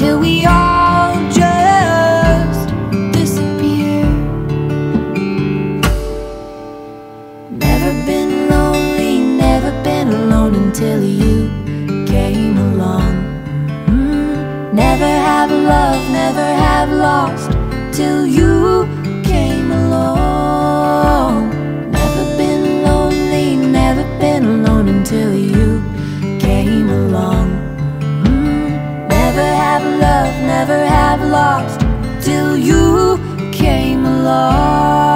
until we all just disappear. Never been lonely, never been alone until you came along. Mm, Never have loved, never have lost till you came along. Never been lonely, never been alone until you came along. Never have lost till you came along.